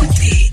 Thank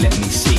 Let me see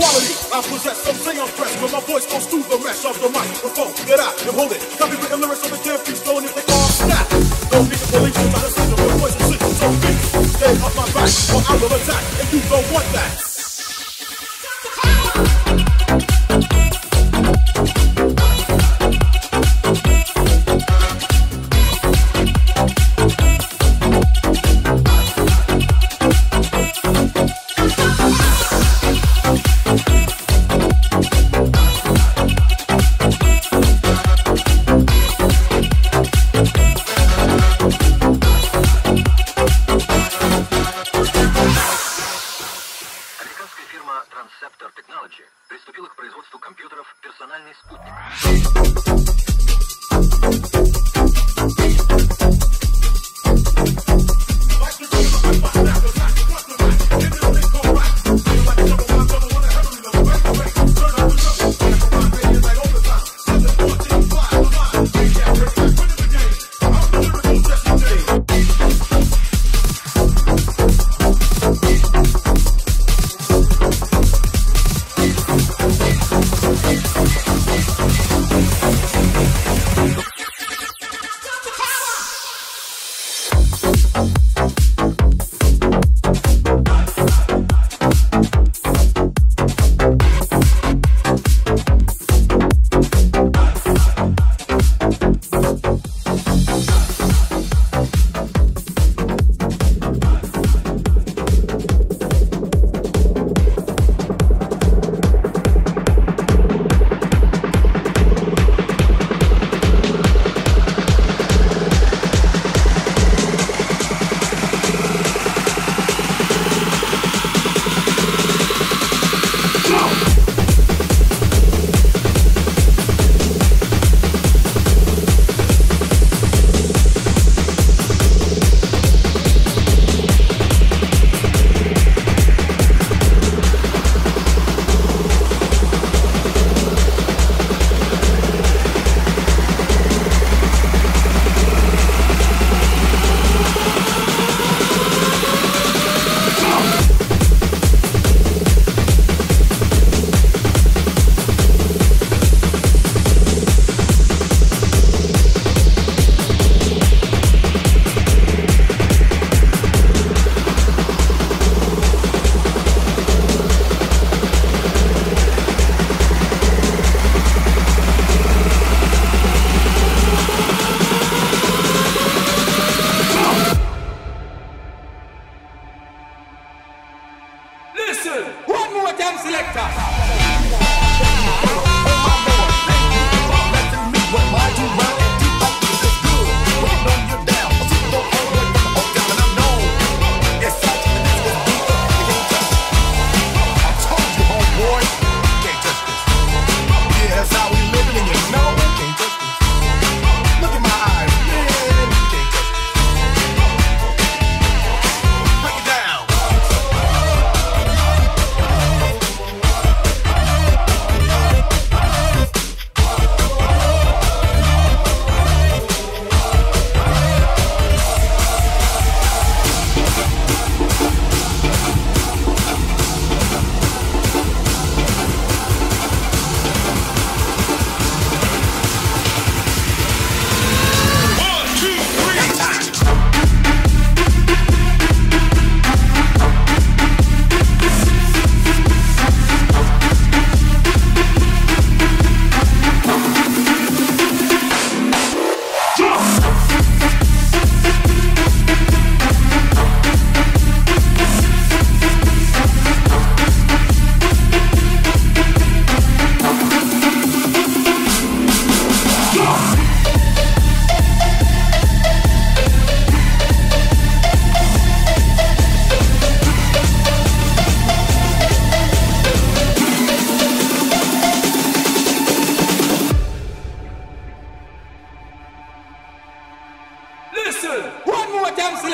Quality, I possess some I'm fresh When my voice goes through the mesh of the microphone That I am holding Copywritten lyrics on the can't be stolen if they all snap Don't need the police to try to them Your voice is sick, so beat. Stay off my back or I will attack. And you don't want that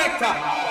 Selector.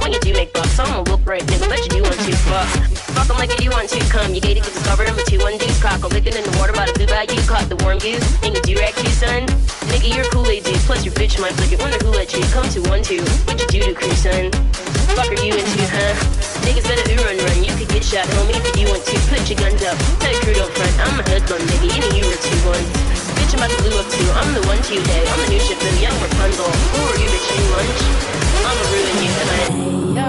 When you do make bucks, I'ma look right, nigga. Bet you do one two. Fuck. Fuck 'em like you do one two. Come, you gated, get discovered. I'm a two one deuce cock. I'm licking in the water by the blue bayou. Caught the warm goose. And you do rag too, son. Nigga, you're a Kool-Aid dude. Plus your bitch might flick it. Wonder who let you come to one two. What you do to crew, son? Fuck are you into, huh? Niggas better do run run. You could get shot, homie, if you want to. Put your guns up. Tell your crew don't front. I'm a hoodlum, nigga. You know you were two ones. Bitch, I'm about to blue up too. I'm the one to you day. I'm the new ship, the young Rapunzel. Who are you, bitch? You lunch? I'ma ruin you tonight.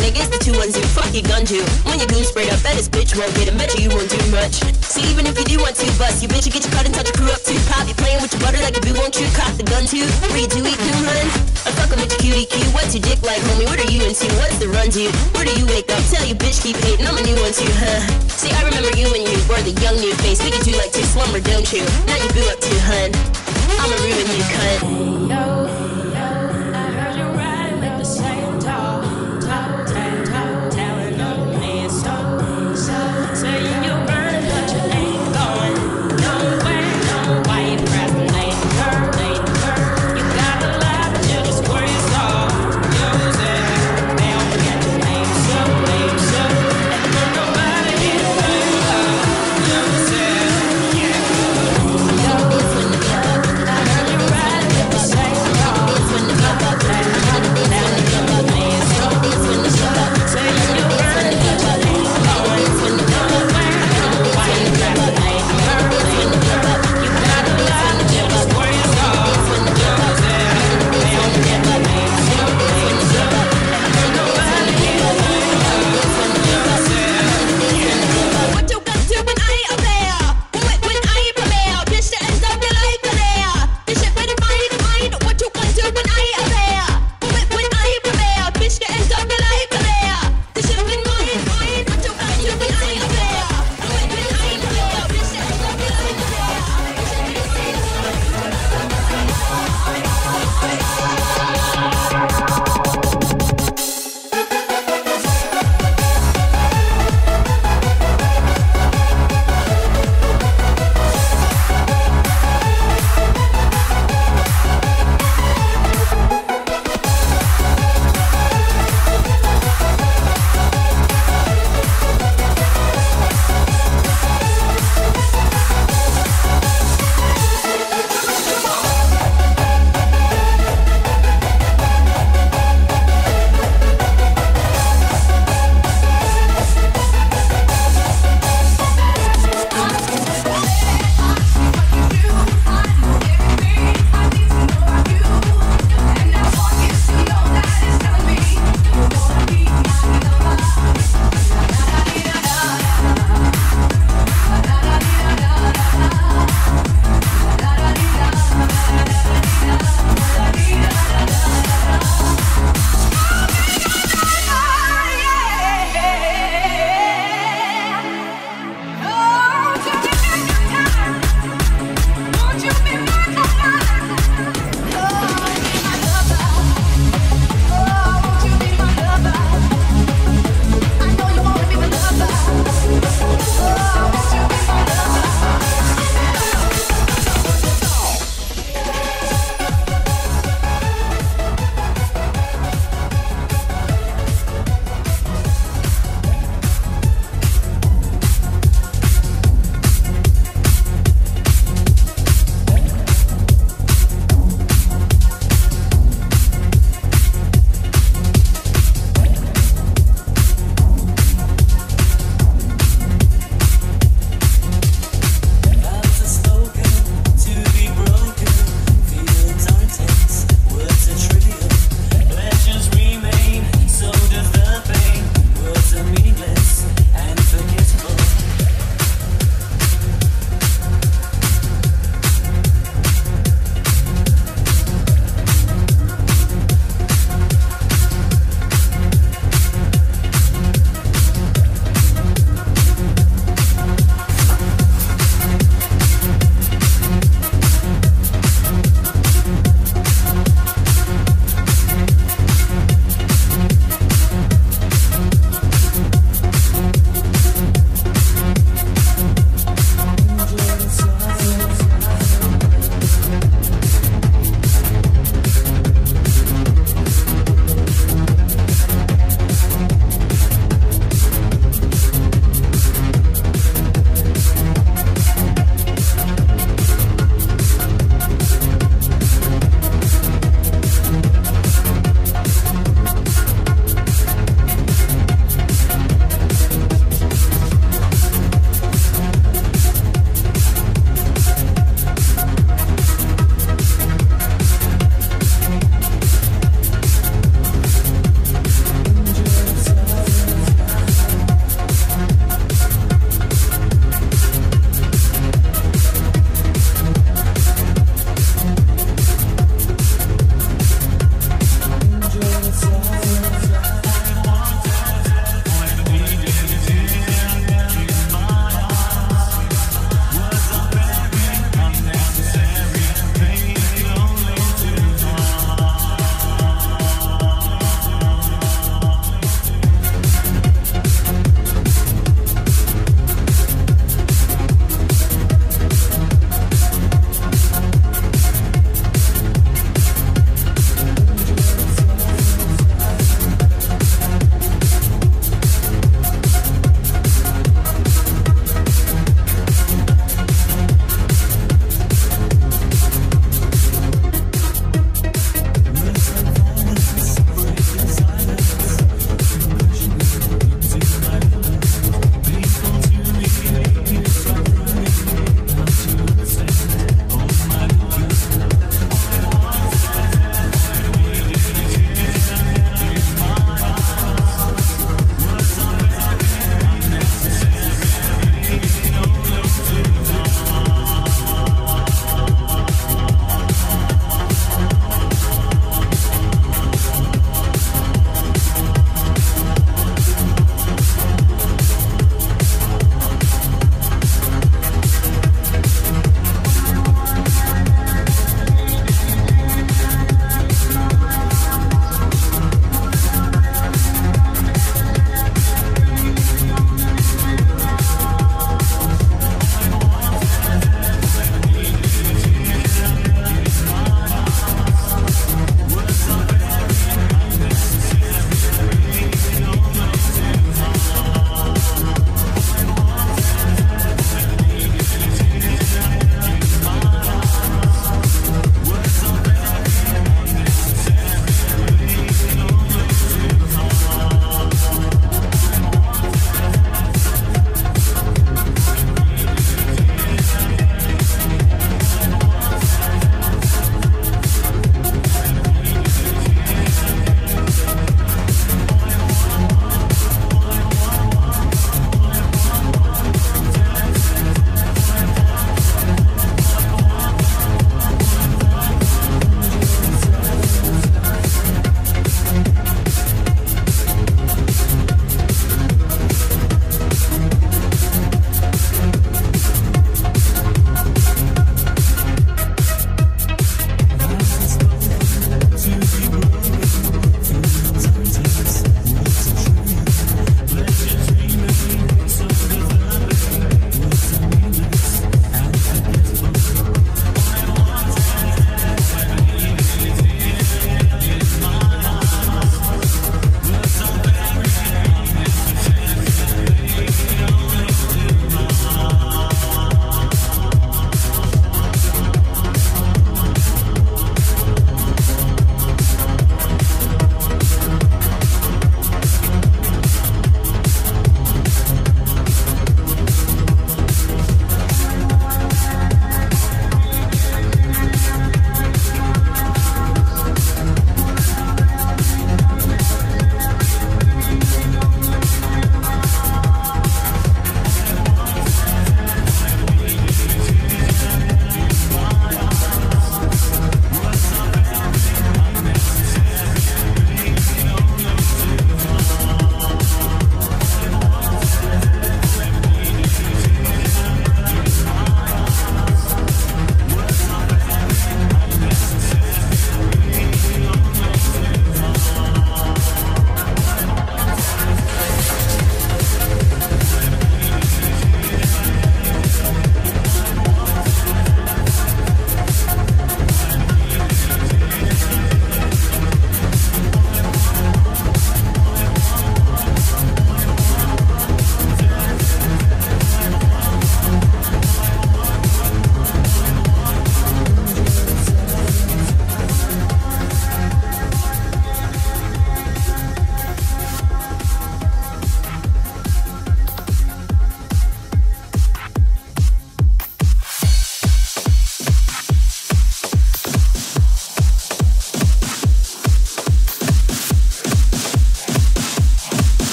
With the two ones 212. Fuck your gun, you. When your goon sprayed up, bet this bitch won't get him. Bet you, you won't do much. See, even if you do want to bust, you bitch, you get your cut and touch your crew up too. Pop, you playing with your butter like a boo, won't you? Cock the gun too. Where you do eat coon, hun? I'm fucking with your cutie cue. What's your dick like, homie? What are you into? What's the run, dude? Where do you wake up? Tell you bitch keep hating. I'm a new one too, huh? See, I remember you when you were the young new face. We could do like two slumber, don't you? Now you boo up too, hun. I'ma ruin you, cunt. Yo, yo,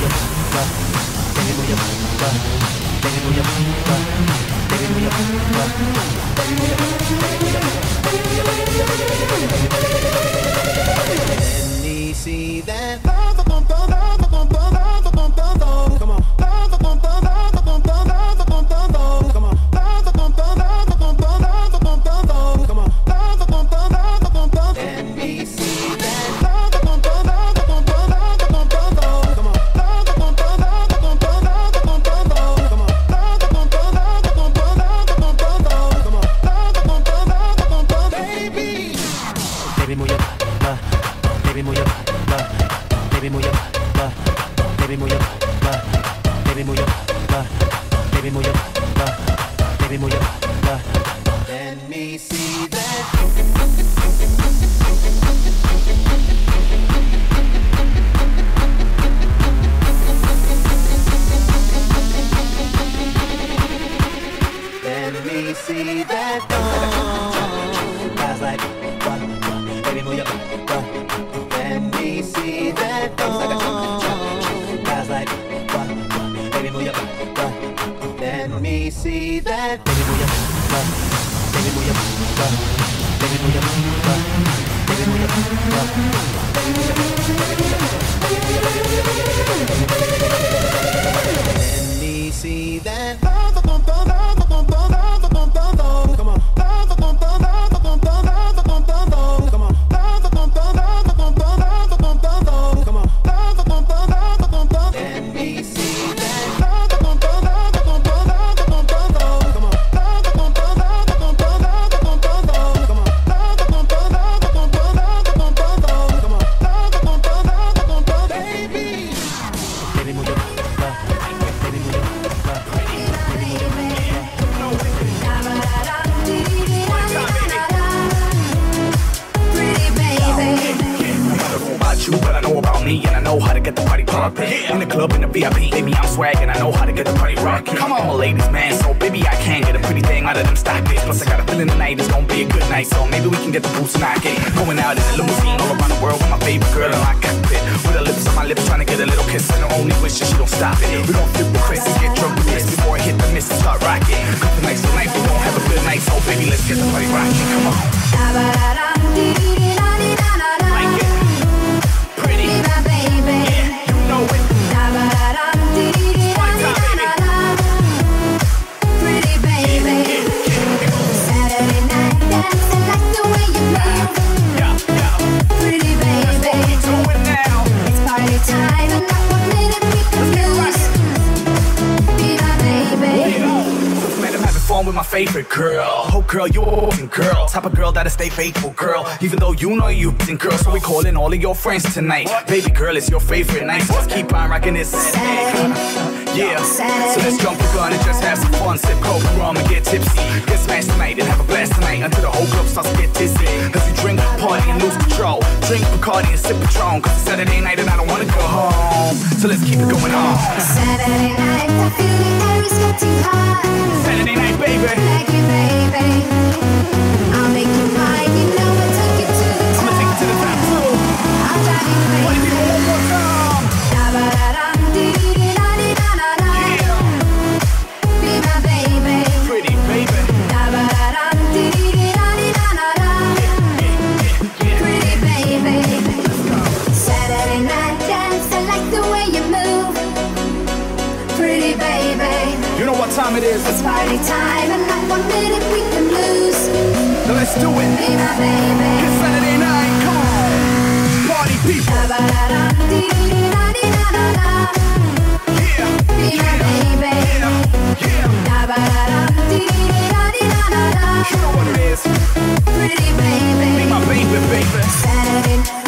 Let me see that. Girl, girl. Type of girl that'll stay faithful, girl. Even though you know you a girl, so we calling all of your friends tonight. Baby girl, it's your favorite night. So let's keep on rocking this. Yeah. So let's jump the gun and just have some fun. Sip coke, rum, and get tipsy. Get smashed tonight and have a blast tonight until the whole club starts to get dizzy. Cause we drink, party, and lose control. Drink Bacardi and sip Patron. Cause it's Saturday night and I don't wanna go home. So let's keep it going on. Saturday night, I feel the air is getting hot. Saturday night, baby. Like you, baby. time it is. It's party time, and not one minute we can lose. Now let's do it. be my baby. It's Saturday night, come on. Party people. Da -ba -da -da, dee -dee -da -dee -da -da. Yeah. Be my baby. Yeah. Da -ba -da -da, dee -dee -da -dee -da -da -da. You. Pretty baby. Be my baby, baby. Saturday night.